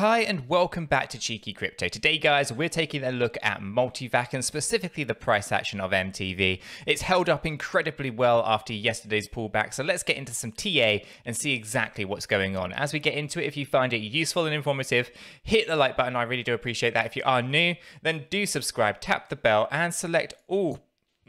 Hi and welcome back to Cheeky Crypto. Today guys, we're taking a look at Multivac and specifically the price action of MTV. It's held up incredibly well after yesterday's pullback, so let's get into some TA and see exactly what's going on. As we get into it, if you find it useful and informative, hit the like button, I really do appreciate that. If you are new, then do subscribe, tap the bell and select all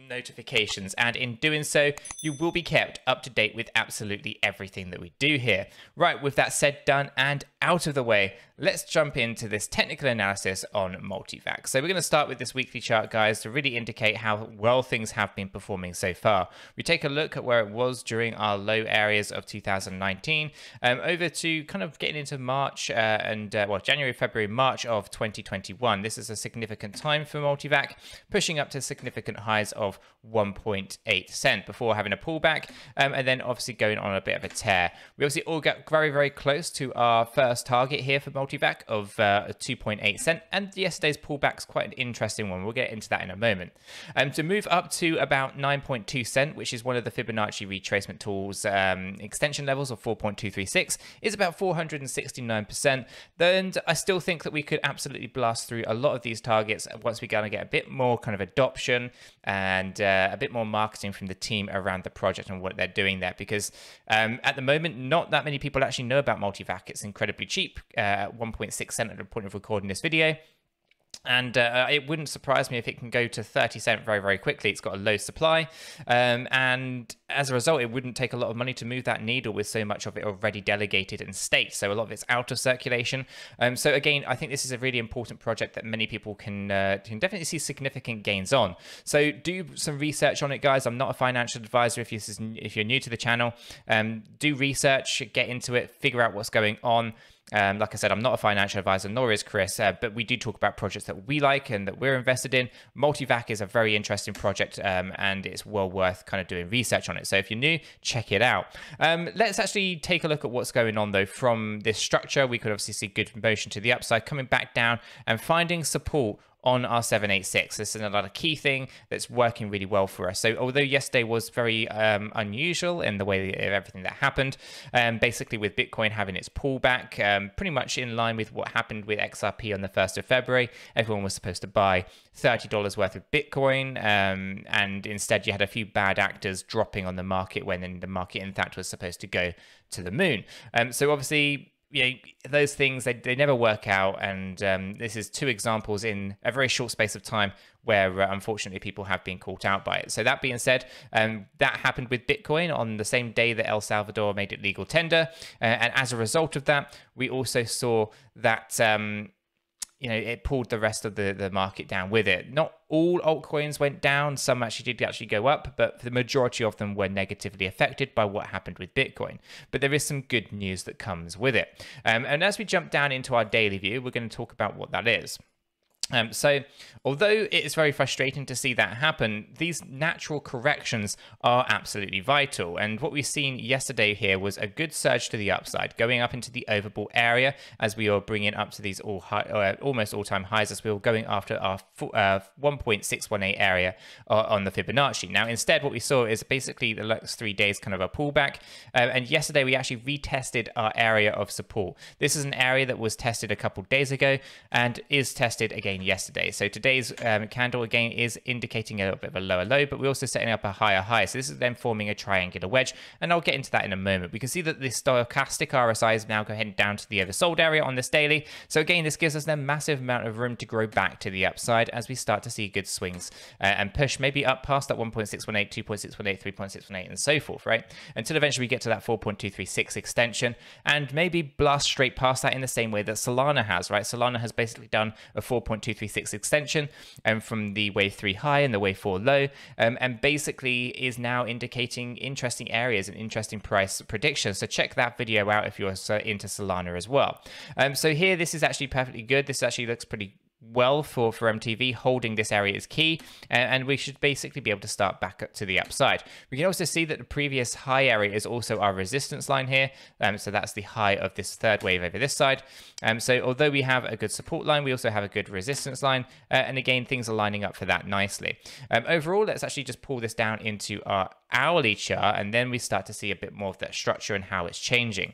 notifications. And in doing so you will be kept up to date with absolutely everything that we do here. Right with that said done and out of the way let's jump into this technical analysis on multivac so we're going to start with this weekly chart guys to really indicate how well things have been performing so far. We take a look at where it was during our low areas of 2019 um, over to kind of getting into march uh, and uh, well january february march of 2021 this is a significant time for multivac pushing up to significant highs of 1.8 cent before having a pullback um, and then obviously going on a bit of a tear. We obviously all get very, very close to our first target here for Multivac of uh, 2.8 cent and yesterday's pullback is quite an interesting one. We'll get into that in a moment. Um, to move up to about 9.2 cent, which is one of the Fibonacci retracement tools um, extension levels of 4.236 is about 469%. And I still think that we could absolutely blast through a lot of these targets once we kind of get a bit more kind of adoption and and uh, a bit more marketing from the team around the project and what they're doing there. Because um, at the moment, not that many people actually know about Multivac. It's incredibly cheap, uh, 1.6 cent at the point of recording this video. And uh, it wouldn't surprise me if it can go to 30 cent very, very quickly. It's got a low supply. Um, and as a result, it wouldn't take a lot of money to move that needle with so much of it already delegated in state. So a lot of it's out of circulation. Um, so again, I think this is a really important project that many people can, uh, can definitely see significant gains on. So do some research on it, guys. I'm not a financial advisor if, is, if you're new to the channel. Um, do research, get into it, figure out what's going on. Um, like I said, I'm not a financial advisor, nor is Chris, uh, but we do talk about projects that we like and that we're invested in. Multivac is a very interesting project um, and it's well worth kind of doing research on it. So if you're new, check it out. Um, let's actually take a look at what's going on though from this structure. We could obviously see good motion to the upside, coming back down and finding support on our 786. This is another key thing that's working really well for us. So although yesterday was very um, unusual in the way of everything that happened, um, basically with Bitcoin having its pullback, um, pretty much in line with what happened with XRP on the 1st of February, everyone was supposed to buy $30 worth of Bitcoin, um, and instead you had a few bad actors dropping on the market when the market in fact was supposed to go to the moon. Um, so obviously you know, those things they, they never work out. And um, this is two examples in a very short space of time where uh, unfortunately people have been caught out by it. So that being said um, that happened with bitcoin on the same day that el salvador made it legal tender. Uh, and as a result of that we also saw that um, you know, it pulled the rest of the, the market down with it. Not all altcoins went down. Some actually did actually go up, but the majority of them were negatively affected by what happened with Bitcoin. But there is some good news that comes with it. Um, and as we jump down into our daily view, we're going to talk about what that is. Um, so, although it is very frustrating to see that happen, these natural corrections are absolutely vital. And what we've seen yesterday here was a good surge to the upside, going up into the overbought area as we are bringing up to these all high, uh, almost all-time highs as we were going after our uh, 1.618 area uh, on the Fibonacci. Now, instead, what we saw is basically the next three days kind of a pullback. Uh, and yesterday, we actually retested our area of support. This is an area that was tested a couple days ago and is tested again yesterday. So today's um, candle again is indicating a little bit of a lower low, but we're also setting up a higher high. So this is then forming a triangular wedge, and I'll get into that in a moment. We can see that the stochastic RSI is now going down to the oversold area on this daily. So again, this gives us a massive amount of room to grow back to the upside as we start to see good swings uh, and push maybe up past that 1.618, 2.618, 3.618, and so forth, right? Until eventually we get to that 4.236 extension and maybe blast straight past that in the same way that Solana has, right? Solana has basically done a 4.2 236 extension and um, from the wave 3 high and the wave 4 low um, and basically is now indicating interesting areas and interesting price predictions. So check that video out if you're into Solana as well. Um, so here this is actually perfectly good. This actually looks pretty well for, for MTV. Holding this area is key, and, and, we should basically be able to start back up to the upside. We can also see that the previous high area is also our resistance line here. Um, so that's the high of this third wave over this side. Um, so although we have a good support line, we also have a good resistance line. Uh, and again, things are lining up for that nicely. Um, overall, let's actually just pull this down into our hourly chart, and then we start to see a bit more of that structure and how it's changing.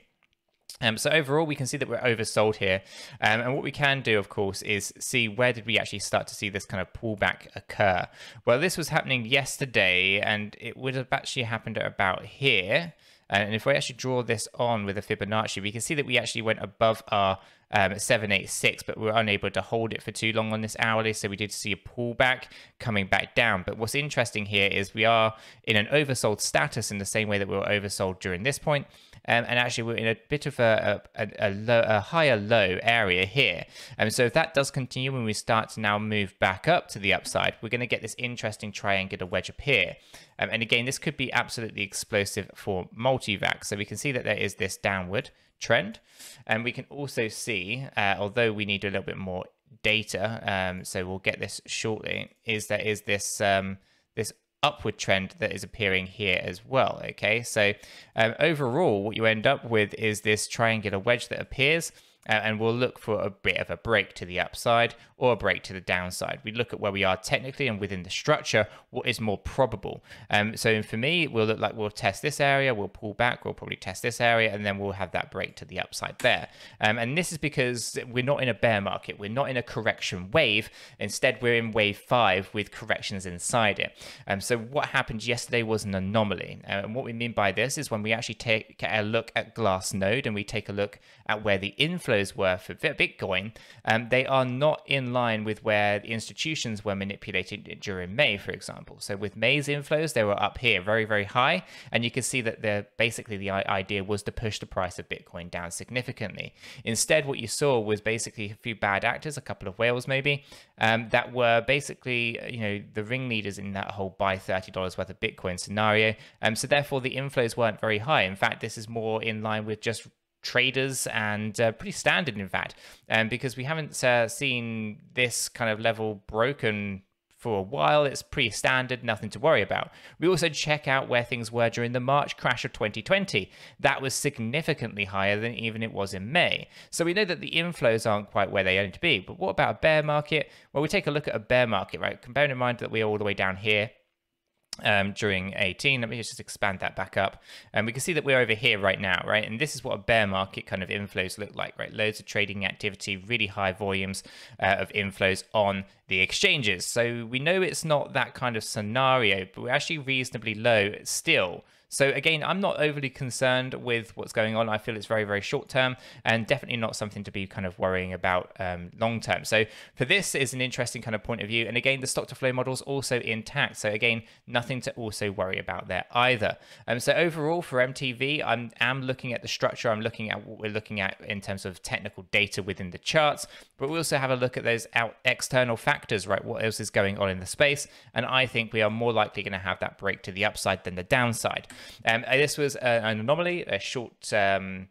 Um, so overall, we can see that we're oversold here. Um, and what we can do, of course, is see where did we actually start to see this kind of pullback occur. Well, this was happening yesterday, and it would have actually happened at about here. And if we actually draw this on with a Fibonacci, we can see that we actually went above our um, 786, but we were unable to hold it for too long on this hourly. So we did see a pullback coming back down. But what's interesting here is we are in an oversold status in the same way that we were oversold during this point. Um, and actually we're in a bit of a, a, a, low, a higher low area here. And um, so if that does continue when we start to now move back up to the upside, we're going to get this interesting triangular wedge appear. Um, and again, this could be absolutely explosive for multivac. So we can see that there is this downward trend. And we can also see, uh, although we need a little bit more data, um, so we'll get this shortly, is there is this um, this upward trend that is appearing here as well. Okay, so um, overall, what you end up with is this triangular wedge that appears and we'll look for a bit of a break to the upside or a break to the downside. We look at where we are technically and within the structure, what is more probable. Um, so for me, it will look like we'll test this area, we'll pull back, we'll probably test this area, and then we'll have that break to the upside there. Um, and this is because we're not in a bear market, we're not in a correction wave. Instead, we're in wave five with corrections inside it. Um, so what happened yesterday was an anomaly. Uh, and what we mean by this is when we actually take a look at Glassnode and we take a look at where the were for Bitcoin, um, they are not in line with where the institutions were manipulated during May, for example. So with May's inflows, they were up here very, very high. And you can see that they're basically the idea was to push the price of Bitcoin down significantly. Instead, what you saw was basically a few bad actors, a couple of whales maybe, um, that were basically, you know, the ringleaders in that whole buy $30 worth of Bitcoin scenario. Um, so therefore, the inflows weren't very high. In fact, this is more in line with just traders and uh, pretty standard, in fact, um, because we haven't uh, seen this kind of level broken for a while. It's pretty standard, nothing to worry about. We also check out where things were during the March crash of 2020. That was significantly higher than even it was in May. So we know that the inflows aren't quite where they need to be. But what about a bear market? Well, we take a look at a bear market, right? Bearing in mind that we're all the way down here um, during 18. Let me just expand that back up. And we can see that we're over here right now, right? And this is what a bear market kind of inflows look like, right? Loads of trading activity, really high volumes uh, of inflows on the exchanges. So we know it's not that kind of scenario, but we're actually reasonably low still so again, I'm not overly concerned with what's going on. I feel it's very, very short term and definitely not something to be kind of worrying about um, long term. So for this is an interesting kind of point of view. And again, the stock to flow model is also intact. So again, nothing to also worry about there either. Um, so overall for MTV, I'm am looking at the structure. I'm looking at what we're looking at in terms of technical data within the charts, but we also have a look at those out external factors, right? What else is going on in the space? And I think we are more likely going to have that break to the upside than the downside. Um, uh, this was an anomaly, a short um,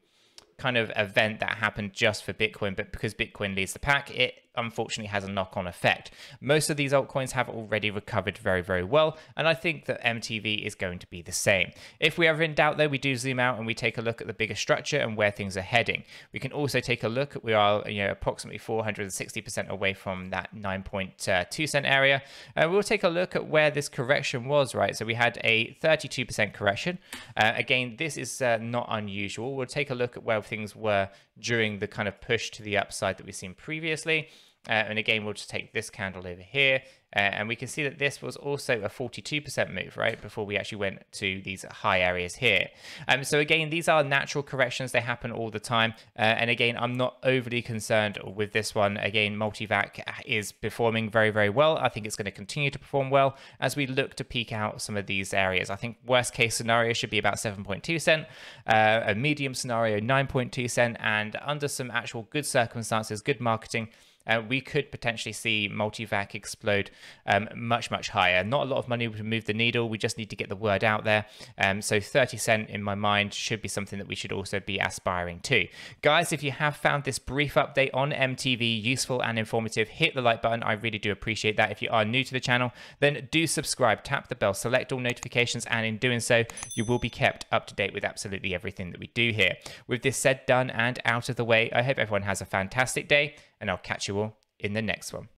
kind of event that happened just for Bitcoin, but because Bitcoin leads the pack, it unfortunately has a knock-on effect. Most of these altcoins have already recovered very, very well, and I think that MTV is going to be the same. If we ever in doubt though, we do zoom out and we take a look at the bigger structure and where things are heading. We can also take a look, we are you know approximately 460% away from that 9.2 cent area. And we'll take a look at where this correction was, right? So we had a 32% correction. Uh, again, this is uh, not unusual. We'll take a look at where things were during the kind of push to the upside that we've seen previously. Uh, and again, we'll just take this candle over here uh, and we can see that this was also a 42% move, right, before we actually went to these high areas here. Um, so again, these are natural corrections. They happen all the time. Uh, and again, I'm not overly concerned with this one. Again, Multivac is performing very, very well. I think it's going to continue to perform well as we look to peak out some of these areas. I think worst case scenario should be about 7.2 cent, uh, a medium scenario 9.2 cent, and under some actual good circumstances, good marketing, uh, we could potentially see multivac explode um, much, much higher. Not a lot of money to move the needle. We just need to get the word out there. Um, so 30 cent in my mind should be something that we should also be aspiring to. Guys, if you have found this brief update on MTV useful and informative, hit the like button. I really do appreciate that. If you are new to the channel, then do subscribe, tap the bell, select all notifications, and in doing so, you will be kept up to date with absolutely everything that we do here. With this said, done, and out of the way, I hope everyone has a fantastic day and I'll catch you all in the next one.